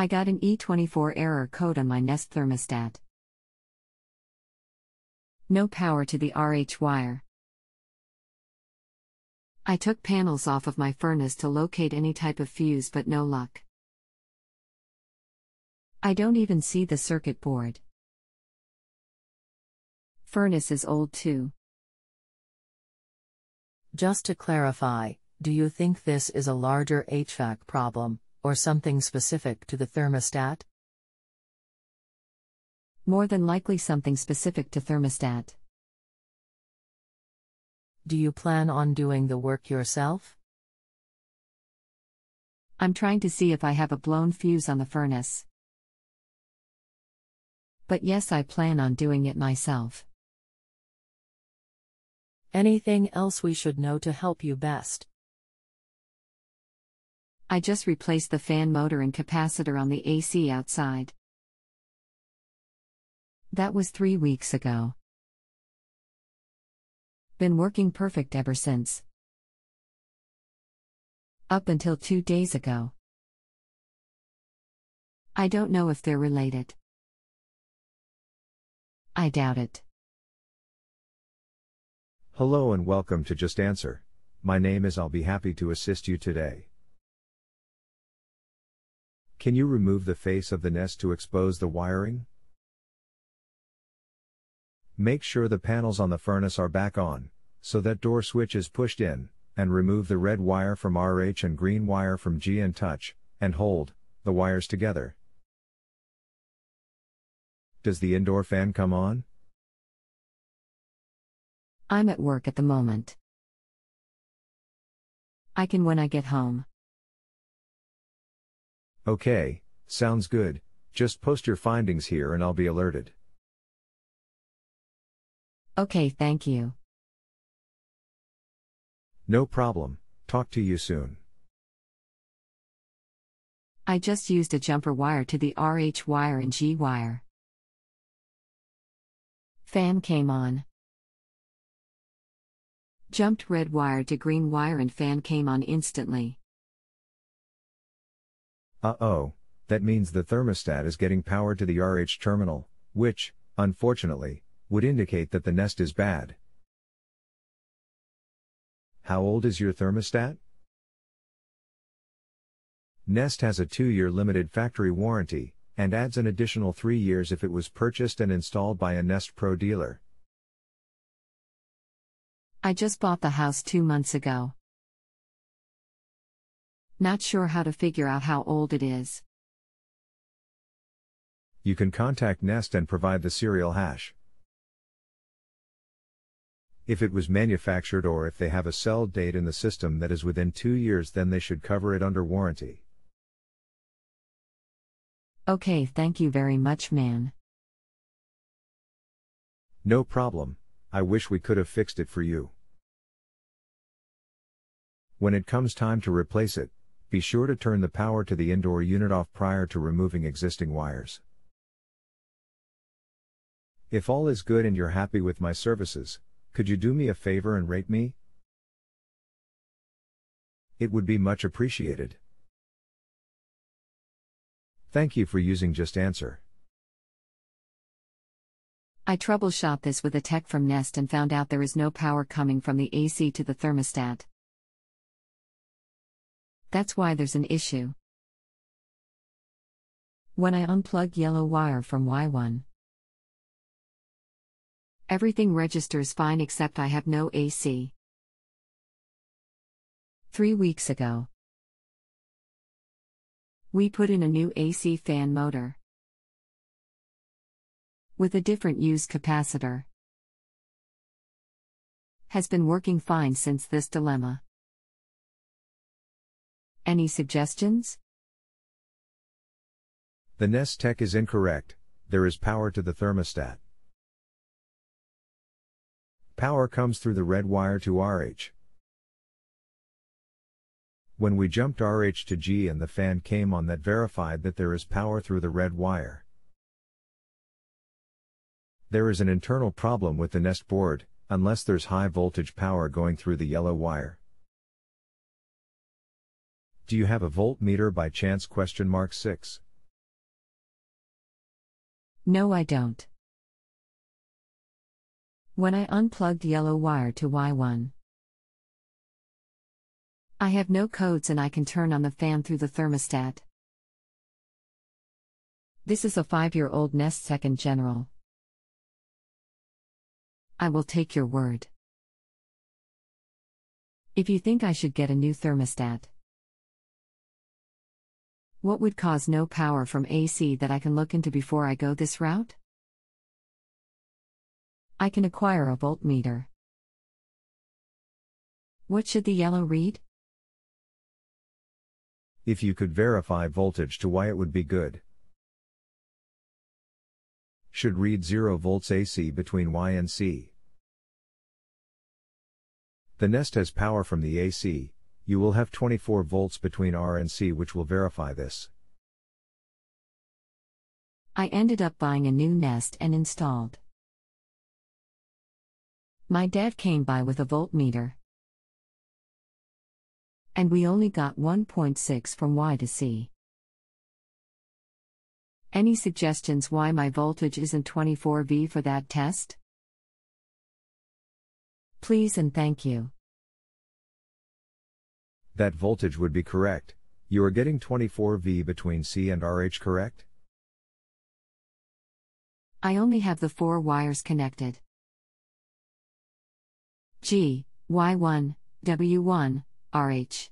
I got an E24 error code on my Nest thermostat. No power to the RH wire. I took panels off of my furnace to locate any type of fuse, but no luck. I don't even see the circuit board. Furnace is old too. Just to clarify, do you think this is a larger HVAC problem, or something specific to the thermostat? More than likely something specific to thermostat. Do you plan on doing the work yourself? I'm trying to see if I have a blown fuse on the furnace. But yes, I plan on doing it myself. Anything else we should know to help you best? I just replaced the fan motor and capacitor on the AC outside. That was three weeks ago. Been working perfect ever since. Up until two days ago. I don't know if they're related. I doubt it. Hello and welcome to Just Answer. My name is I'll be happy to assist you today. Can you remove the face of the nest to expose the wiring? Make sure the panels on the furnace are back on, so that door switch is pushed in, and remove the red wire from RH and green wire from G and touch, and hold the wires together. Does the indoor fan come on? I'm at work at the moment. I can when I get home. Okay, sounds good. Just post your findings here and I'll be alerted. Okay, thank you. No problem, talk to you soon. I just used a jumper wire to the RH wire and G wire. Fan came on. Jumped red wire to green wire and fan came on instantly. Uh oh, that means the thermostat is getting power to the RH terminal, which, unfortunately, would indicate that the nest is bad. How old is your thermostat? Nest has a 2 year limited factory warranty, and adds an additional 3 years if it was purchased and installed by a Nest Pro dealer. I just bought the house two months ago. Not sure how to figure out how old it is. You can contact Nest and provide the serial hash. If it was manufactured or if they have a sell date in the system that is within two years, then they should cover it under warranty. Okay, thank you very much, man. No problem, I wish we could have fixed it for you. When it comes time to replace it, be sure to turn the power to the indoor unit off prior to removing existing wires. If all is good and you're happy with my services, could you do me a favor and rate me? It would be much appreciated. Thank you for using Just Answer. I troubleshot this with a tech from Nest and found out there is no power coming from the AC to the thermostat. That's why there's an issue. When I unplug yellow wire from Y1, Everything registers fine except I have no AC. Three weeks ago, we put in a new AC fan motor with a different used capacitor. Has been working fine since this dilemma. Any suggestions? The Nest Tech is incorrect, there is power to the thermostat. Power comes through the red wire to RH. When we jumped RH to G and the fan came on that verified that there is power through the red wire. There is an internal problem with the nest board, unless there's high voltage power going through the yellow wire. Do you have a voltmeter by chance question mark 6? No, I don't. When I unplugged yellow wire to Y1, I have no codes and I can turn on the fan through the thermostat. This is a five year old Nest Second General. I will take your word. If you think I should get a new thermostat, what would cause no power from AC that I can look into before I go this route? I can acquire a voltmeter. What should the yellow read? If you could verify voltage to Y, it would be good. Should read 0 volts AC between Y and C. The Nest has power from the AC, you will have 24 volts between R and C, which will verify this. I ended up buying a new Nest and installed. My dad came by with a voltmeter. And we only got 1.6 from Y to C. Any suggestions why my voltage isn't 24V for that test? Please and thank you. That voltage would be correct. You are getting 24V between C and RH, correct? I only have the four wires connected. G, Y1, W1, RH.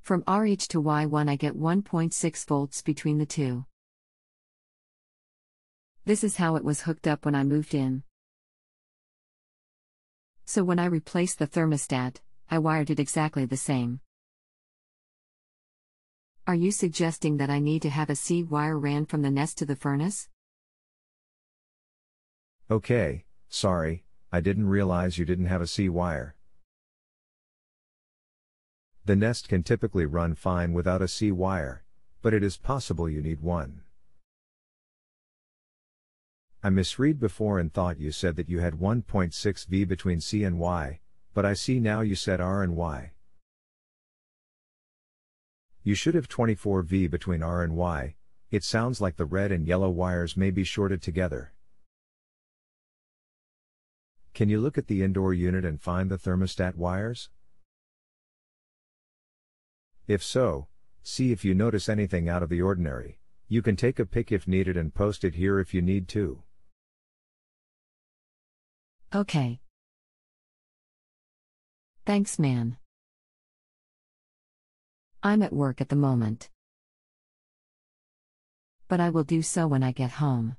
From RH to Y1, I get 1.6 volts between the two. This is how it was hooked up when I moved in. So when I replaced the thermostat, I wired it exactly the same. Are you suggesting that I need to have a C wire ran from the nest to the furnace? Okay, sorry, I didn't realize you didn't have a C wire. The nest can typically run fine without a C wire, but it is possible you need one. I misread before and thought you said that you had 1.6 V between C and Y, but I see now you said R and Y. You should have 24 V between R and Y, it sounds like the red and yellow wires may be shorted together. Can you look at the indoor unit and find the thermostat wires? If so, see if you notice anything out of the ordinary. You can take a pic if needed and post it here if you need to. Okay. Thanks, man. I'm at work at the moment. But I will do so when I get home.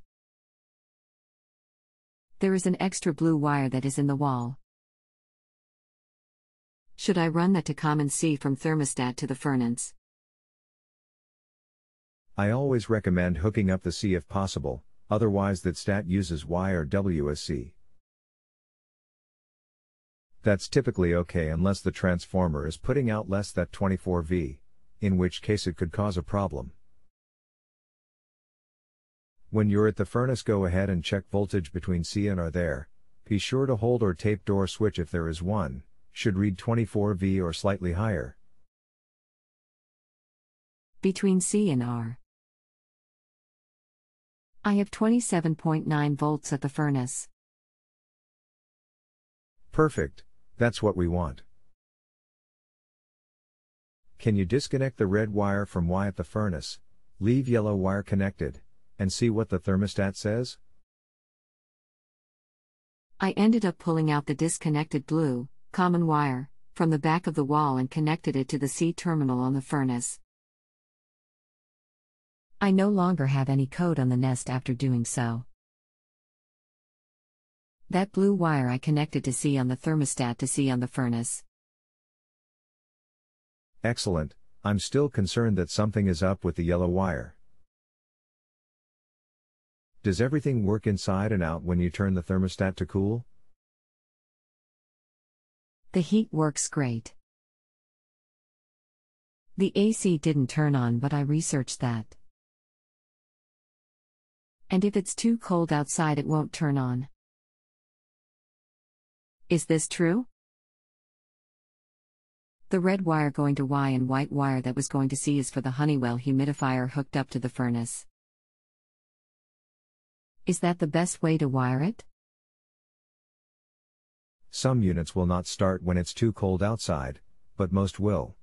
There is an extra blue wire that is in the wall. Should I run that to common C from thermostat to the furnace? I always recommend hooking up the C if possible, otherwise that stat uses Y or WSC. That's typically okay unless the transformer is putting out less than 24V, in which case it could cause a problem. When you're at the furnace go ahead and check voltage between C and R there, be sure to hold or tape door switch if there is one, should read 24V or slightly higher. Between C and R. I have 27.9 volts at the furnace. Perfect, that's what we want. Can you disconnect the red wire from Y at the furnace, leave yellow wire connected, and see what the thermostat says? I ended up pulling out the disconnected blue, common wire, from the back of the wall and connected it to the C terminal on the furnace. I no longer have any code on the nest after doing so. That blue wire I connected to C on the thermostat to C on the furnace. Excellent, I'm still concerned that something is up with the yellow wire. Does everything work inside and out when you turn the thermostat to cool? The heat works great. The AC didn't turn on, but I researched that. And if it's too cold outside, it won't turn on. Is this true? The red wire going to Y and white wire that was going to C is for the Honeywell humidifier hooked up to the furnace. Is that the best way to wire it? Some units will not start when it's too cold outside, but most will.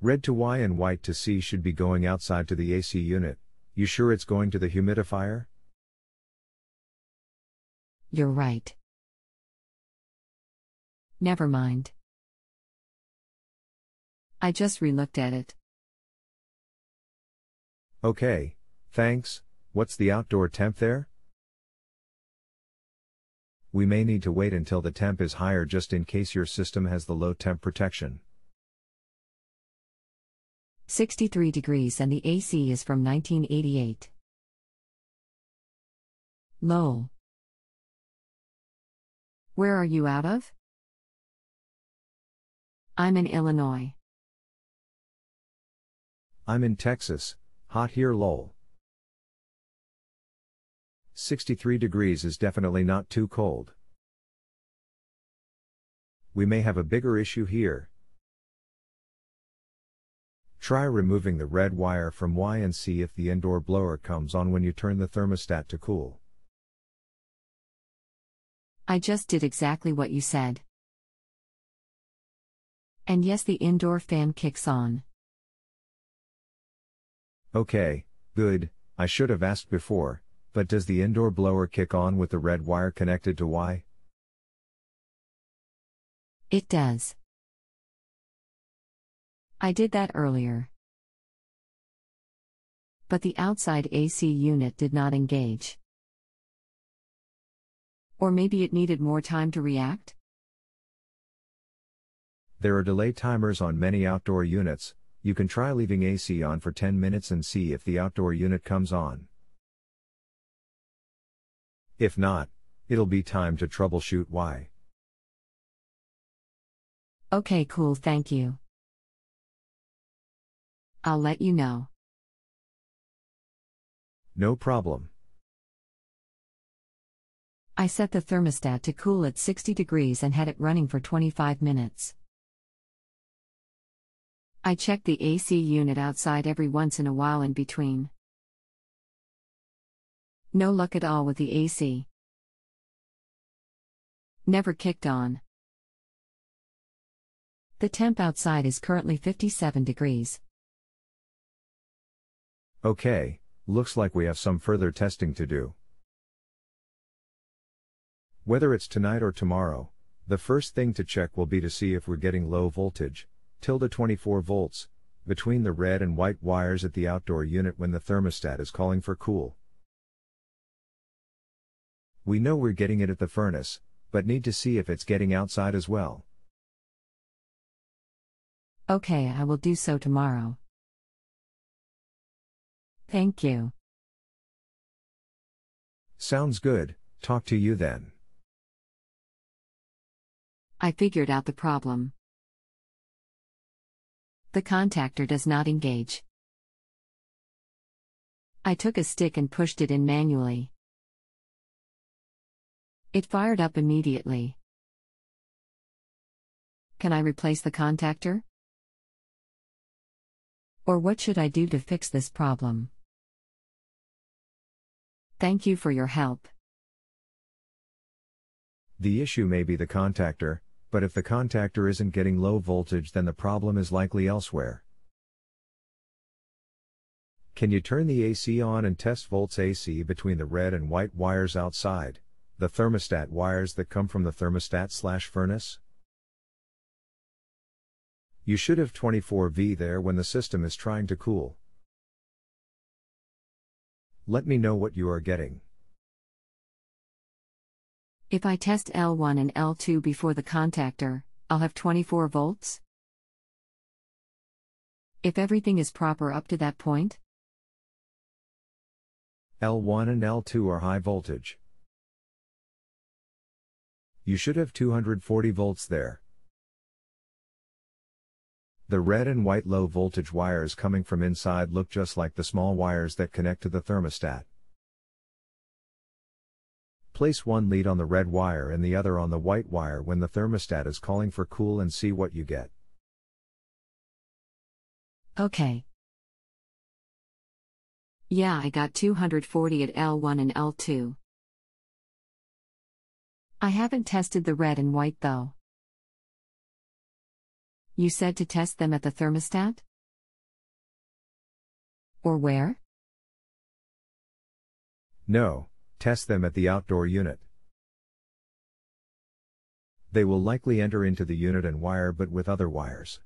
Red to Y and white to C should be going outside to the AC unit. You sure it's going to the humidifier? You're right. Never mind. I just relooked at it. Okay, thanks. What's the outdoor temp there? We may need to wait until the temp is higher just in case your system has the low temp protection. 63 degrees and the AC is from 1988. Lowell. Where are you out of? I'm in Illinois. I'm in Texas, hot here lol. 63 degrees is definitely not too cold. We may have a bigger issue here. Try removing the red wire from Y and see if the indoor blower comes on when you turn the thermostat to cool. I just did exactly what you said. And yes, the indoor fan kicks on. Okay, good, I should have asked before, but does the indoor blower kick on with the red wire connected to Y? It does. I did that earlier. But the outside AC unit did not engage. Or maybe it needed more time to react? There are delay timers on many outdoor units, you can try leaving AC on for 10 minutes and see if the outdoor unit comes on. If not, it'll be time to troubleshoot Y. Okay, cool, thank you. I'll let you know. No problem. I set the thermostat to cool at 60 degrees and had it running for 25 minutes. I check the AC unit outside every once in a while in between. No luck at all with the AC. Never kicked on. The temp outside is currently 57 degrees. Okay, looks like we have some further testing to do. Whether it's tonight or tomorrow, the first thing to check will be to see if we're getting low voltage, tilde 24 volts, between the red and white wires at the outdoor unit when the thermostat is calling for cool. We know we're getting it at the furnace, but need to see if it's getting outside as well. Okay, I will do so tomorrow. Thank you. Sounds good, talk to you then. I figured out the problem. The contactor does not engage. I took a stick and pushed it in manually. It fired up immediately. Can I replace the contactor? Or what should I do to fix this problem? Thank you for your help. The issue may be the contactor, but if the contactor isn't getting low voltage, then the problem is likely elsewhere. Can you turn the AC on and test volts AC between the red and white wires outside, the thermostat wires that come from the thermostat slash furnace? You should have 24V there when the system is trying to cool. Let me know what you are getting. If I test L1 and L2 before the contactor, I'll have 24 volts? If everything is proper up to that point? L1 and L2 are high voltage. You should have 240 volts there. The red and white low voltage wires coming from inside look just like the small wires that connect to the thermostat. Place one lead on the red wire and the other on the white wire when the thermostat is calling for cool and see what you get. Okay. Yeah, I got 240 at L1 and L2. I haven't tested the red and white though. You said to test them at the thermostat? Or where? No, test them at the outdoor unit. They will likely enter into the unit and wire but with other wires.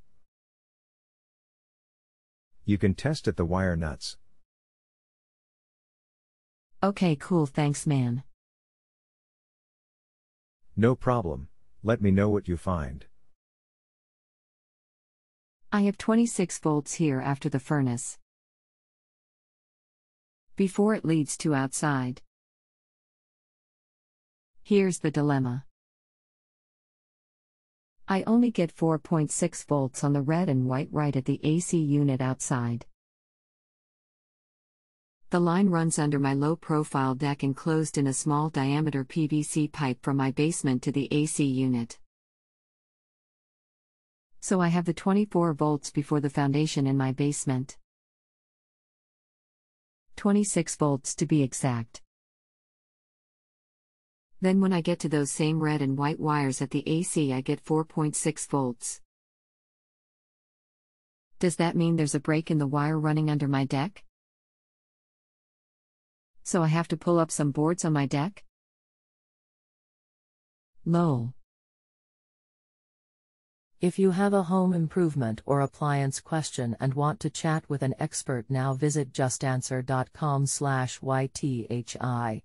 You can test at the wire nuts. Okay, cool, thanks, man. No problem, let me know what you find. I have 26 volts here after the furnace. Before it leads to outside. Here's the dilemma. I only get 4.6 volts on the red and white right at the AC unit outside. The line runs under my low profile deck enclosed in a small diameter PVC pipe from my basement to the AC unit. So I have the 24 volts before the foundation in my basement. 26 volts to be exact. Then when I get to those same red and white wires at the AC, I get 4.6 volts. Does that mean there's a break in the wire running under my deck? So I have to pull up some boards on my deck? Lol. If you have a home improvement or appliance question and want to chat with an expert now visit justanswer.com/ythi.